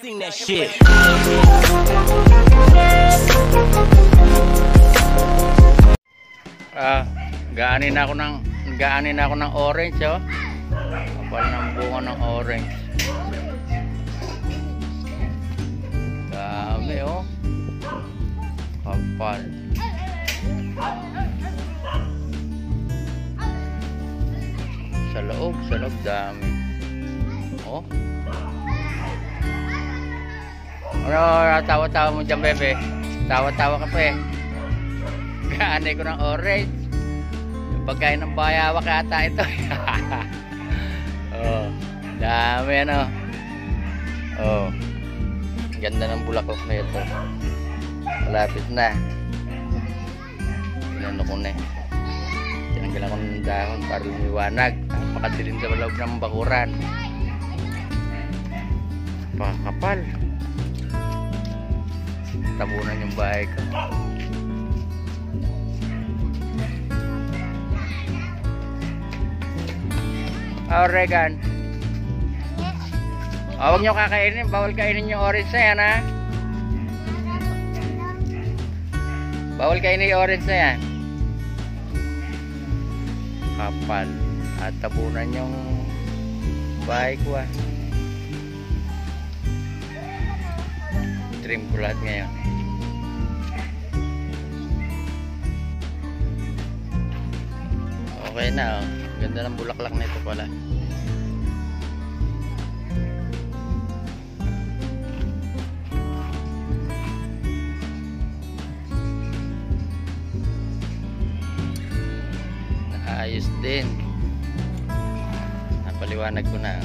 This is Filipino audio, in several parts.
Sing that shit. Ah, gaanin ako ng gaanin ako ng orange, oh. Kapal ng bunga ng orange. Dami, oh. Kapal. Sa loob, sa loob dami. Oh. Ano, tawa-tawa mo dyan, bebe? Tawa-tawa ka pa eh. Kaanay ko ng orange. Yung pagkain ng bayawak ata ito. oh, dami ano. Oh. Ganda ng bulaklak na ito. Malapit na. Inano ko na. eh. Tinanggalan ko ng dahon para lumiwanag. Napakadilim sa loob ng bakuran. Pakakapal. Tabunan yung bahay ko. Oh, Regan. Oh, huwag nyo kakainin. Bawal kainin yung orange na yan, ha? Bawal kainin yung orange na yan. Kapal. At tabunan yung bahay ko, ah. Trim ko lahat ngayon. Okay na, oh. Ganda ng bulaklak nito pala. Ayos din. Napaliwanag ko na.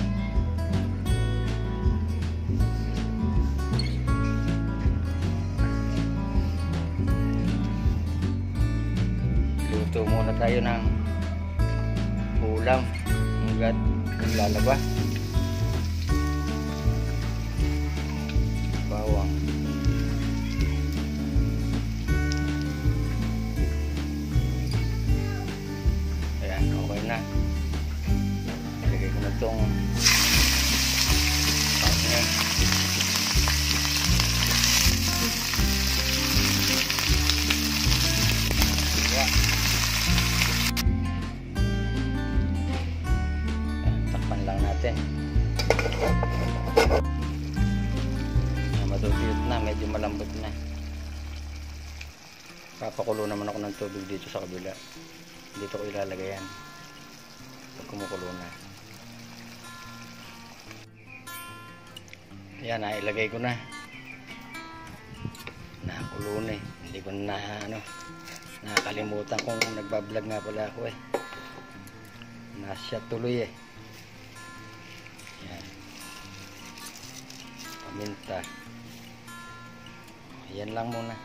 Luto muna tayo ng ulam. Hanggat naglalaba bawang. Ayan okay na. Ilagay ko na itong medyo malambot na. Papakulo naman ako ng tubig dito sa kabila. Dito ko ilalagay yan. Pag kumukulo na. Yan na ilagay ko na. Nakakulo na eh. Hindi ko na ano nakakalimutan kung nagbablog nga pala ako eh. Nasya tuloy eh. Yan paminta yan lang muna.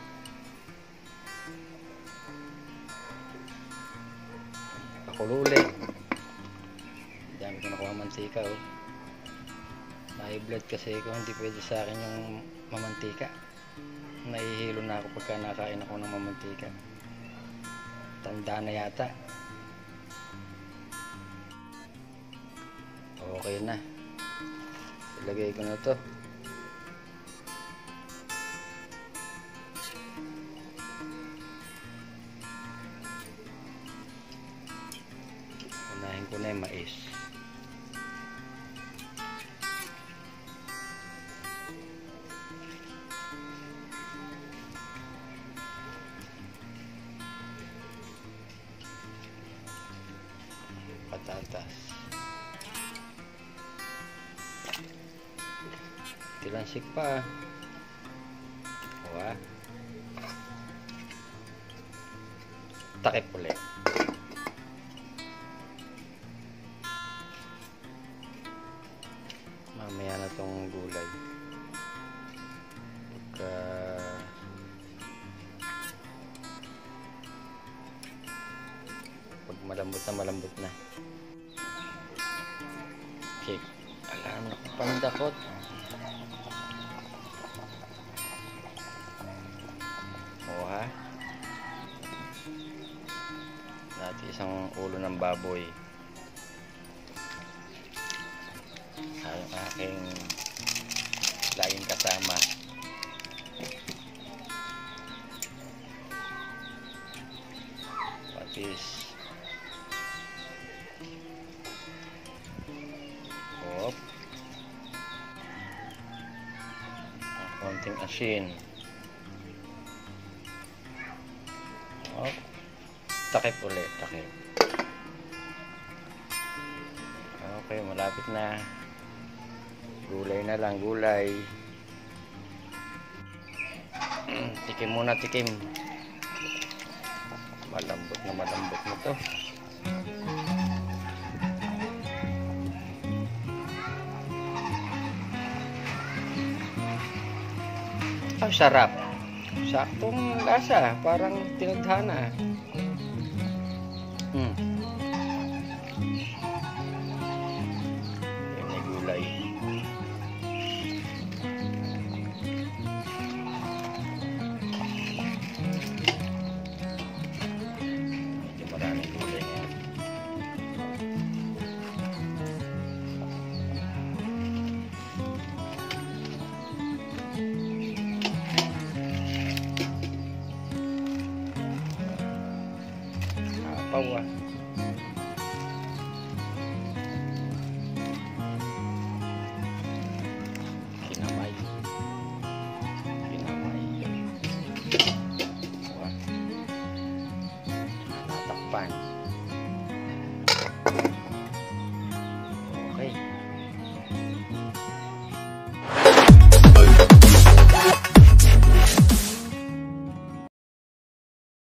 Pakulo ulit dami ko nakuha mantika oh. High kasi ko hindi pwede sa akin yung mamantika. Nahihilo na ako pagka nakain ako ng mamantika. Tanda na yata. Okay na. Ilagay ko na to ko na yung mais. Patatas. Tilansik pa. Wah. takip ulit malambot na malambot na. Okay. Alam na kung pandakot oo ha? Dati isang ulo ng baboy. Ang aking laing Konting asin. Oh, takip ulit, takip. Okay, malapit na. Gulay na lang, gulay. tikim muna, tikim. Malambot na malambot na to. Ang sarap. Saktong lasa, parang tinadhana. Hmm.